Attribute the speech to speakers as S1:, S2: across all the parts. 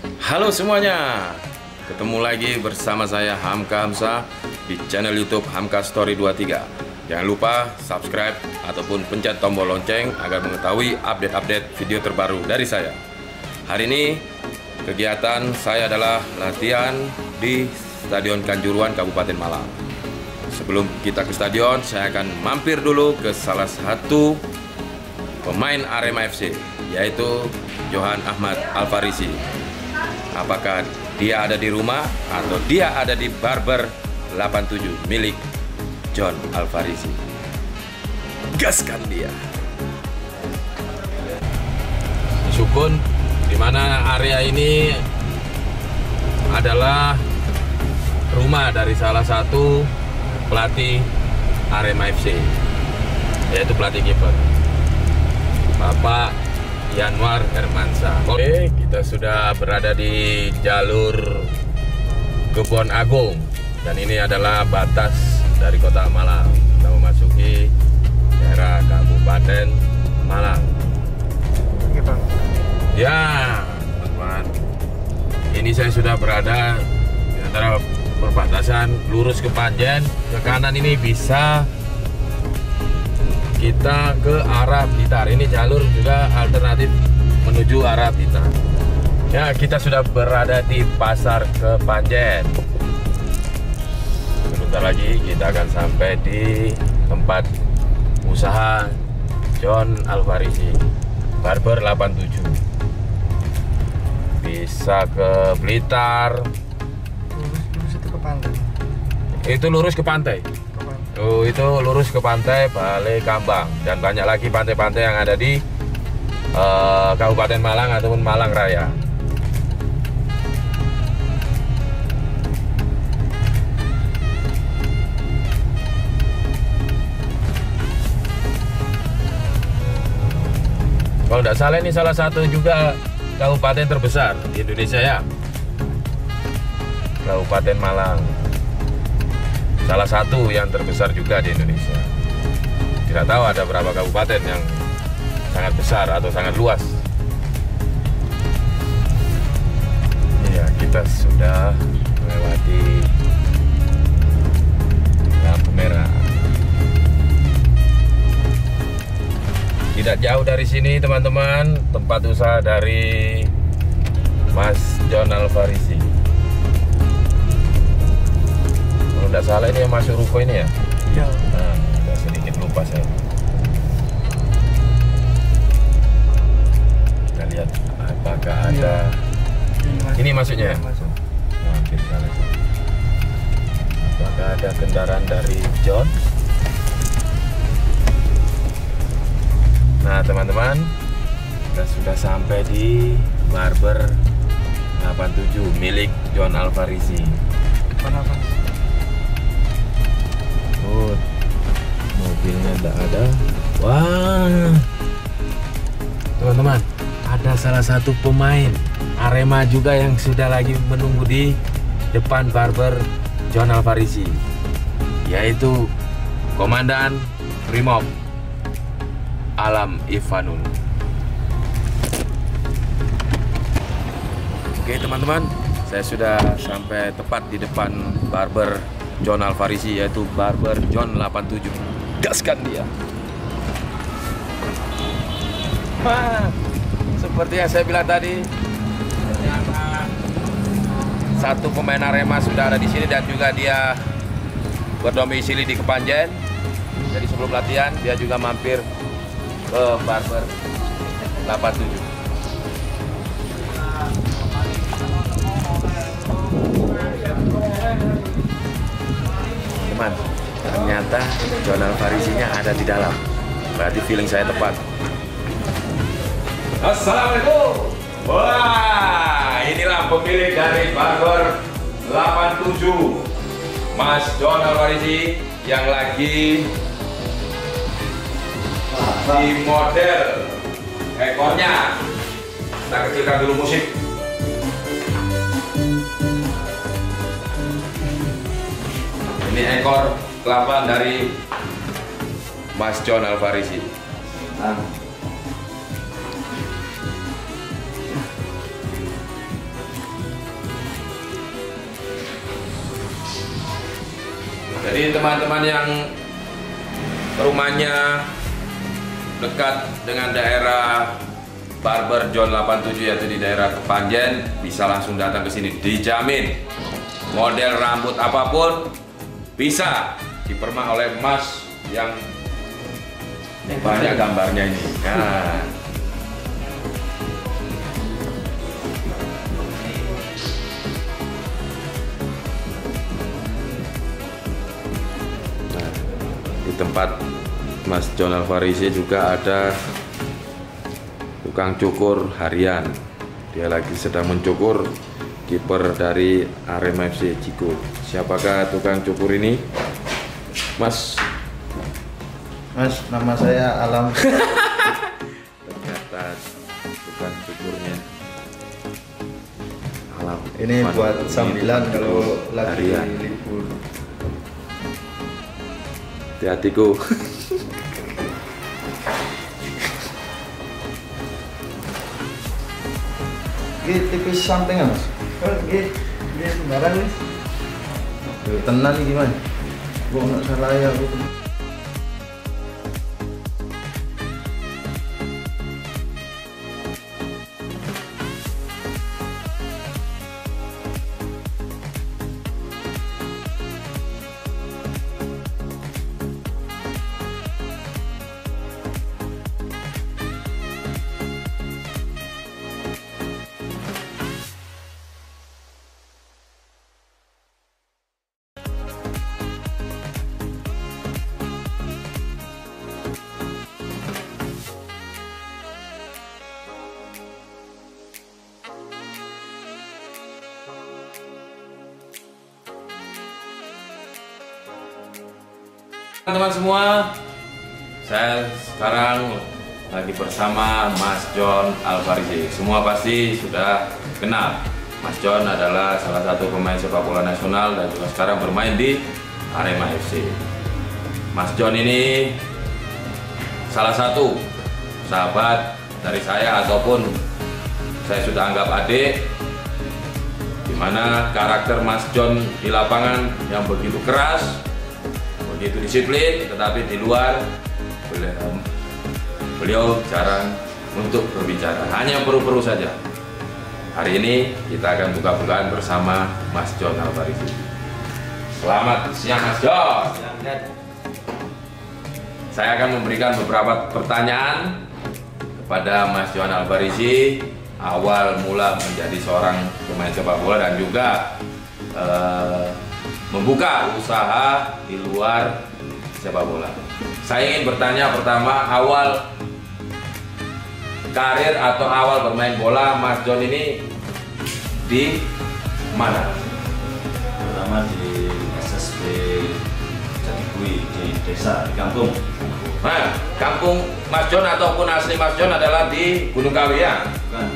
S1: Halo semuanya, ketemu lagi bersama saya Hamka Hamsa di channel YouTube Hamka Story 23. Jangan lupa subscribe ataupun pencet tombol lonceng agar mengetahui update-update video terbaru dari saya. Hari ini kegiatan saya adalah latihan di Stadion Kanjuruan Kabupaten Malang. Sebelum kita ke stadion, saya akan mampir dulu ke salah satu pemain Arema FC, yaitu Johan Ahmad Alfarisi. Apakah dia ada di rumah atau dia ada di Barber 87 milik John Alfarisi? Gaskan dia. Sukun, di mana area ini adalah rumah dari salah satu pelatih Arema FC, yaitu pelatih kiper. Bapak Yanwar Hermansa. Oke, kita sudah berada di jalur Kebon Agung dan ini adalah batas dari kota Malang. Kita memasuki daerah Kabupaten Malang.
S2: Oke bang.
S1: Ya, teman-teman. Ini saya sudah berada di antara perbatasan lurus ke Panjen, ke kanan ini bisa kita ke arah Blitar. Ini jalur juga alternatif menuju arah Blitar. Ya, kita sudah berada di Pasar Kepanjen. Sebentar lagi kita akan sampai di tempat usaha John Alvarisi Barber 87. Bisa ke Blitar.
S2: Lurus lurus itu ke pantai.
S1: Itu lurus ke pantai. Tuh, itu lurus ke pantai Balai Kambang dan banyak lagi pantai-pantai yang ada di eh, Kabupaten Malang ataupun Malang Raya. Kalau tidak salah ini salah satu juga kabupaten terbesar di Indonesia ya. Kabupaten Malang salah satu yang terbesar juga di Indonesia. Tidak tahu ada berapa kabupaten yang sangat besar atau sangat luas. Iya, kita sudah melewati lampu merah. Tidak jauh dari sini teman-teman, tempat usaha dari Mas John Alfarisi. Tidak salah ini yang masuk ruko ini ya?
S2: Ya.
S1: Nah, sedikit lupa saya. Kita lihat apakah ada.
S2: masuk.
S1: Ini maksudnya?
S2: Ya, masuk.
S1: Nah. Apakah ada kendaraan dari John? Nah, teman-teman, kita sudah sampai di Barber 87 milik John Alfarisi.
S2: Kenapa?
S1: Mobilnya tidak ada. Wah, teman-teman, ada salah satu pemain Arema juga yang sudah lagi menunggu di depan barber John Alfarisi, yaitu Komandan Primob Alam Ivanul. Oke teman-teman, saya sudah sampai tepat di depan barber John Alfarisi yaitu barber John 87. Gaskan dia. Wah, seperti yang saya bilang tadi, satu pemain Arema sudah ada di sini dan juga dia berdomisili di Kepanjen. Jadi sebelum latihan dia juga mampir ke barber 87. Ada di dalam. Berarti feeling saya tepat. Assalamualaikum. Wah, inilah pemilik dari Barber 87. Mas John Alvarisi yang lagi di model ekornya. Kita kecilkan dulu musik. Ini ekor kelapa dari Mas John Alvarisi. Ah. Jadi teman-teman yang rumahnya dekat dengan daerah Barber John 87 yaitu di daerah Kepanjen bisa langsung datang ke sini dijamin model rambut apa pun bisa dipermah oleh Mas yang banyak gambarnya ini. Nah, Nah, di tempat Mas John Alvarisi juga ada tukang cukur harian. Dia lagi sedang mencukur kiper dari Arema FC Ciko. Siapakah tukang cukur ini? Mas,
S3: Mas, nama saya Alam.
S1: ternyata tukang cukurnya. Alam.
S3: Ini
S1: Mas,
S3: buat
S1: ini
S3: sambilan kalau lagi
S1: harian.
S3: libur.
S1: Hati-hatiku.
S3: Ini tipis samping ya, Mas?
S2: Oh. Iya, sembarang nih.
S3: Yo, tenan iki, Mas. Gua nggak salah ya aku.
S1: Teman-teman semua, saya sekarang lagi bersama Mas John Alvarisi. Semua pasti sudah kenal. Mas John adalah salah satu pemain sepak bola nasional dan juga sekarang bermain di Arema FC. Mas John ini salah satu sahabat dari saya ataupun saya sudah anggap adik di mana karakter Mas John di lapangan yang begitu keras, begitu disiplin, tetapi di luar beliau, beliau jarang untuk berbicara, hanya perlu-perlu saja. Hari ini kita akan buka-bukaan bersama Mas John Alvarisi. Selamat siang Mas John. Saya akan memberikan beberapa pertanyaan kepada Mas John Alvarisi awal mula menjadi seorang pemain sepak bola dan juga eh, membuka usaha di luar sepak bola. Saya ingin bertanya pertama awal karir atau awal bermain bola Mas John ini di mana?
S4: pertama di SSB Jatigui di desa di kampung
S1: Nah, kampung Mas John ataupun asli Mas John adalah di Gunung Kawi ya?
S4: bukan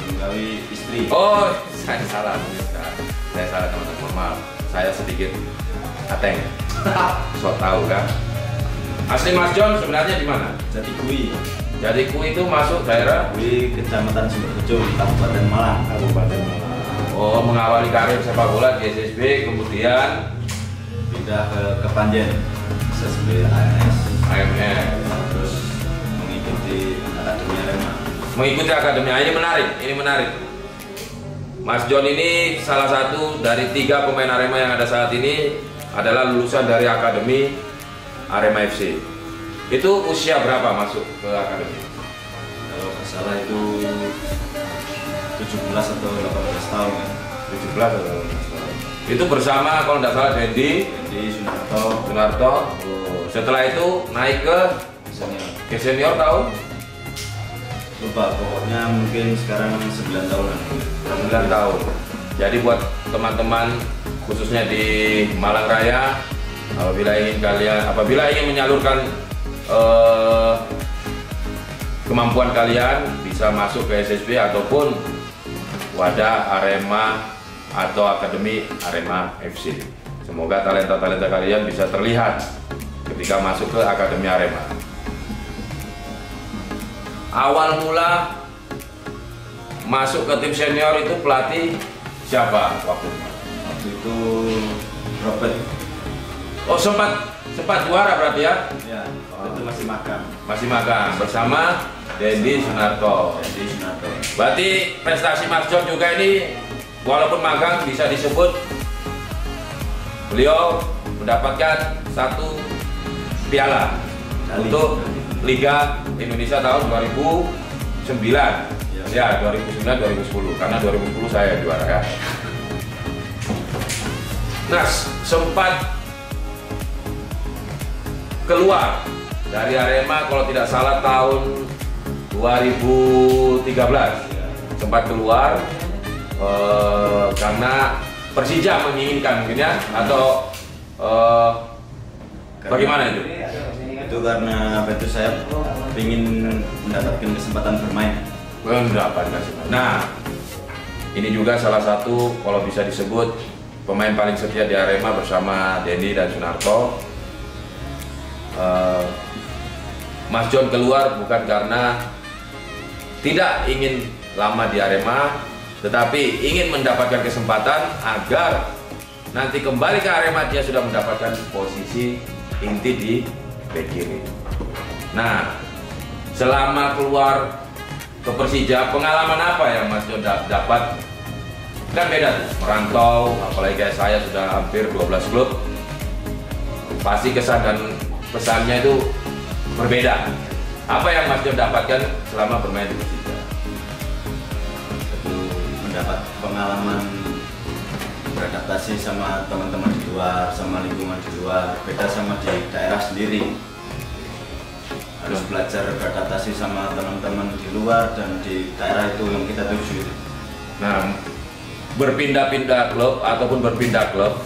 S4: Gunung Kawi istri
S1: Oh, saya salah. Saya salah teman-teman. Maaf, saya sedikit ateng. so tahu kan? Asli Mas John sebenarnya di mana?
S4: Jatigui
S1: Jadi Ku itu masuk daerah
S4: di Kecamatan Sumberjo Kabupaten Malang
S1: Kabupaten Malang. Oh, mengawali karir sepak bola di SSB, kemudian
S4: pindah ke Kepanjen SSB ANS
S1: AMR.
S4: terus mengikuti Akademi Arema
S1: Mengikuti akademi ini menarik, ini menarik. Mas John ini salah satu dari tiga pemain Arema yang ada saat ini adalah lulusan dari akademi Arema FC. Itu usia berapa masuk ke akademi?
S4: kalau nggak salah itu 17 atau 18 tahun kan
S1: 17 atau 18 tahun. Itu bersama kalau tidak salah Dendi,
S4: jadi Sunarto
S1: Sunarto. Oh, Setelah itu naik ke
S4: senior
S1: ke senior tahun
S4: lupa pokoknya mungkin sekarang 9 tahunan
S1: 9 tahun. Jadi buat teman-teman khususnya di Malang Raya, apabila ingin kalian, apabila ingin menyalurkan eh, kemampuan kalian bisa masuk ke SSB ataupun wadah Arema atau Akademi Arema FC. Semoga talenta-talenta kalian bisa terlihat ketika masuk ke Akademi Arema. Awal mula masuk ke tim senior itu pelatih siapa waktu itu?
S4: waktu itu Robert
S1: Oh sempat sempat juara berarti ya?
S4: Ya, waktu itu masih magang.
S1: Masih magang bersama Dendi Sunarto.
S4: Jadi Sunarto.
S1: Berarti prestasi Mas John juga ini walaupun magang bisa disebut beliau mendapatkan satu piala
S4: Kali.
S1: untuk Liga Indonesia tahun 2009. Ya, 2009 2010 karena 2010 saya juara ya. Nah, sempat keluar dari Arema kalau tidak salah tahun 2013 sempat keluar eh, karena Persija menginginkan mungkin ya atau eh, bagaimana itu?
S4: Itu karena apa itu saya ingin mendapatkan kesempatan bermain.
S1: Mendapatkan Nah, ini juga salah satu kalau bisa disebut pemain paling setia di Arema bersama Denny dan Sunarto. Eh, Mas John keluar bukan karena tidak ingin lama di Arema, tetapi ingin mendapatkan kesempatan agar nanti kembali ke Arema dia sudah mendapatkan posisi inti di bek kiri. Nah, selama keluar ke Persija, pengalaman apa yang Mas da- dapat? Kan beda tuh, merantau, apalagi kayak saya sudah hampir 12 klub. Pasti kesan dan pesannya itu berbeda. Apa yang Mas John dapatkan selama bermain di Persija?
S4: Itu mendapat pengalaman beradaptasi sama teman-teman di luar, sama lingkungan di luar, beda sama di daerah sendiri. Harus belajar beradaptasi sama teman-teman di luar dan di daerah itu yang kita tuju.
S1: Nah, berpindah-pindah klub ataupun berpindah klub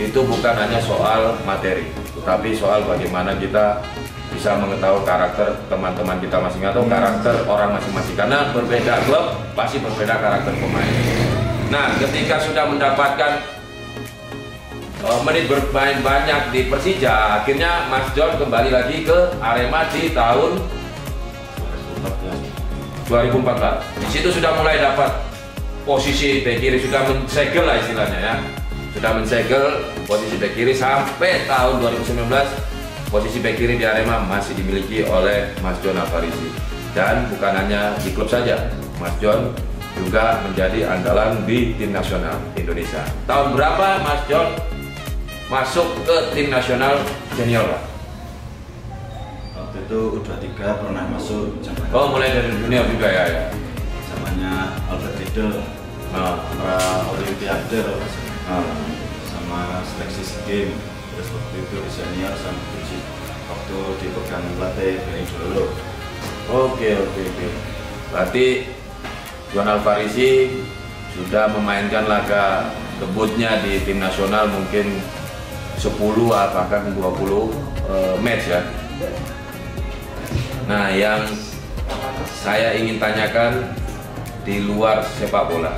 S1: itu bukan hanya soal materi, tetapi soal bagaimana kita bisa mengetahui karakter teman-teman kita masing atau karakter orang masing-masing. Karena berbeda klub pasti berbeda karakter pemain. Nah, ketika sudah mendapatkan uh, menit bermain banyak di Persija, akhirnya Mas John kembali lagi ke Arema di tahun 2014. Di situ sudah mulai dapat posisi bek kiri sudah mensegel lah istilahnya ya. Sudah mensegel posisi bek kiri sampai tahun 2019 posisi bek kiri di Arema masih dimiliki oleh Mas John Alfarisi. Dan bukan hanya di klub saja, Mas John juga menjadi andalan di tim nasional Indonesia. Tahun berapa Mas John masuk ke tim nasional senior Pak?
S4: Waktu itu U23 pernah masuk zamannya,
S1: Oh mulai dari junior juga ya ya.
S4: zamannya Albert Riedel,
S1: Nah,
S4: pra Olimpiade
S1: nah.
S4: sama seleksi SEA Games. Terus waktu itu di senior sama di waktu dipegang pelatih Benny Dolo.
S1: Oke oke oke. Berarti John Alfarisi sudah memainkan laga debutnya di tim nasional mungkin 10 atau bahkan 20 eh, match ya. Nah, yang saya ingin tanyakan di luar sepak bola.